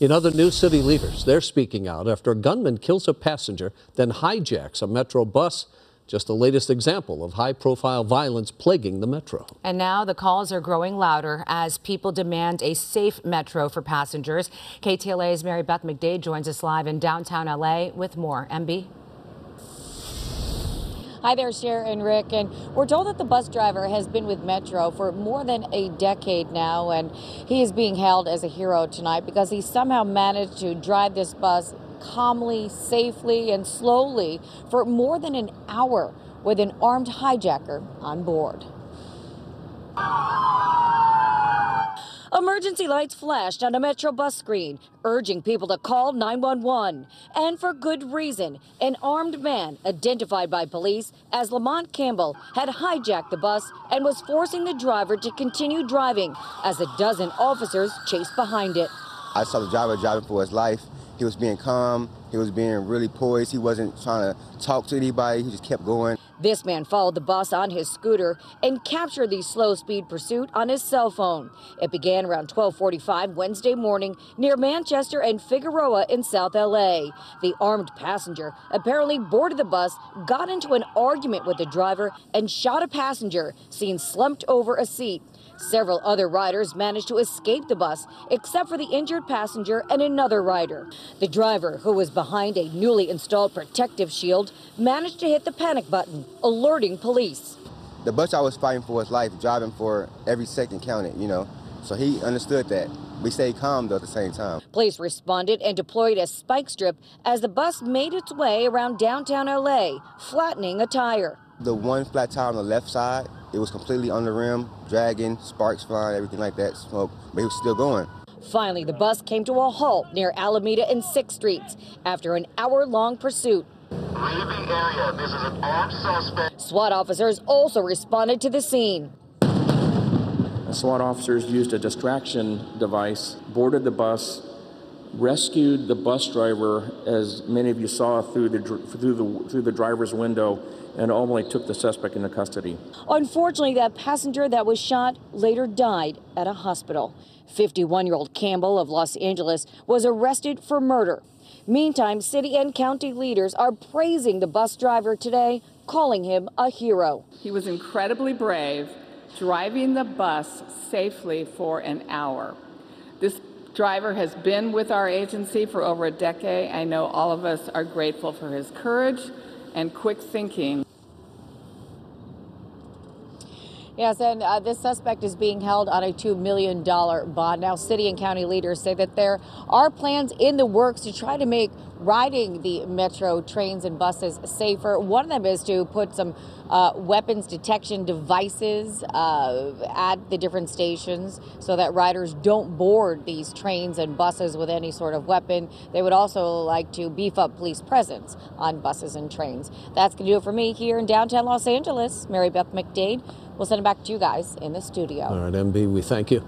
In other news, city leaders, they're speaking out after a gunman kills a passenger, then hijacks a metro bus. Just the latest example of high profile violence plaguing the metro. And now the calls are growing louder as people demand a safe metro for passengers. KTLA's Mary Beth McDade joins us live in downtown LA with more. MB. Hi there, Cher and Rick. And we're told that the bus driver has been with Metro for more than a decade now, and he is being hailed as a hero tonight because he somehow managed to drive this bus calmly, safely, and slowly for more than an hour with an armed hijacker on board. Emergency lights flashed on a Metro bus screen, urging people to call 911. And for good reason. An armed man, identified by police as Lamont Campbell, had hijacked the bus and was forcing the driver to continue driving as a dozen officers chased behind it. I saw the driver driving for his life. He was being calm. He was being really poised. He wasn't trying to talk to anybody. He just kept going. This man followed the bus on his scooter and captured the slow speed pursuit on his cell phone. It began around 1245 Wednesday morning near Manchester and Figueroa in South LA. The armed passenger apparently boarded the bus, got into an argument with the driver, and shot a passenger seen slumped over a seat. Several other riders managed to escape the bus, except for the injured passenger and another rider. The driver, who was behind a newly installed protective shield, managed to hit the panic button, alerting police. The bus I was fighting for his life, driving for every second counted, you know. So he understood that. We stayed calm though at the same time. Police responded and deployed a spike strip as the bus made its way around downtown LA, flattening a tire. The one flat tire on the left side, it was completely on the rim, dragging, sparks flying, everything like that, smoke, but he was still going. Finally, the bus came to a halt near Alameda and 6th Streets after an hour-long pursuit. SWAT officers also responded to the scene. SWAT officers used a distraction device, boarded the bus, rescued the bus driver, as many of you saw through the through the through the driver's window, and ultimately took the suspect into custody. Unfortunately, that passenger that was shot later died at a hospital. 51-year-old Campbell of Los Angeles was arrested for murder. Meantime, city and county leaders are praising the bus driver today, calling him a hero. He was incredibly brave, driving the bus safely for an hour. This driver has been with our agency for over a decade. I know all of us are grateful for his courage and quick thinking. Yes, and uh, this suspect is being held on a $2 million bond. Now, city and county leaders say that there are plans in the works to try to make riding the metro trains and buses safer. One of them is to put some uh, weapons detection devices uh, at the different stations so that riders don't board these trains and buses with any sort of weapon. They would also like to beef up police presence on buses and trains. That's going to do it for me here in downtown Los Angeles. Mary Beth McDade. We'll send it back to you guys in the studio. All right, MB, we thank you.